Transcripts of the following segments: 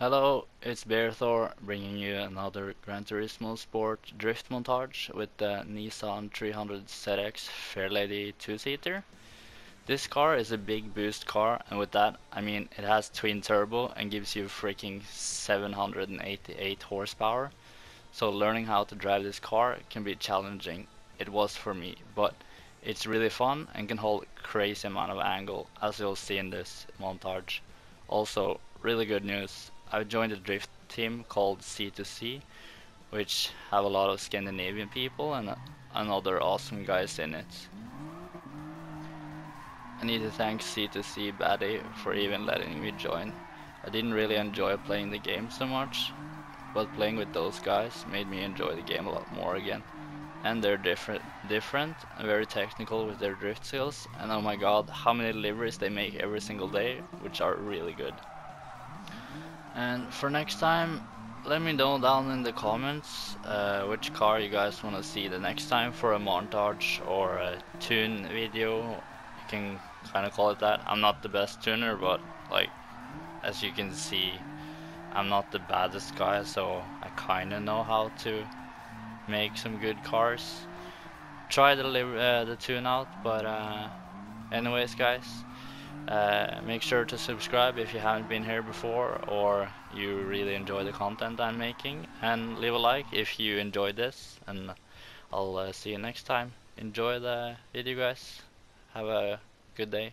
Hello, it's Bearthor bringing you another Gran Turismo Sport drift montage with the Nissan 300 ZX Fairlady 2-seater. This car is a big boost car and with that I mean it has twin turbo and gives you freaking 788 horsepower. So learning how to drive this car can be challenging. It was for me, but it's really fun and can hold crazy amount of angle as you'll see in this montage. Also, really good news, I've joined a drift team called C2C, which have a lot of Scandinavian people and, and other awesome guys in it. I need to thank C2C Baddi for even letting me join. I didn't really enjoy playing the game so much, but playing with those guys made me enjoy the game a lot more again. And they're different, different and very technical with their drift skills, and oh my god, how many liveries they make every single day, which are really good. And for next time, let me know down in the comments uh, which car you guys want to see the next time for a montage or a tune video. You can kind of call it that. I'm not the best tuner, but like as you can see, I'm not the baddest guy, so I kind of know how to make some good cars. Try the uh, the tune out, but uh, anyways, guys. Uh, make sure to subscribe if you haven't been here before or you really enjoy the content I'm making and leave a like if you enjoyed this and I'll uh, see you next time. Enjoy the video guys. Have a good day.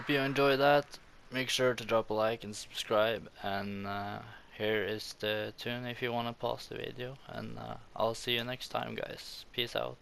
Hope you enjoy that. Make sure to drop a like and subscribe. And uh, here is the tune if you want to pause the video. And uh, I'll see you next time, guys. Peace out.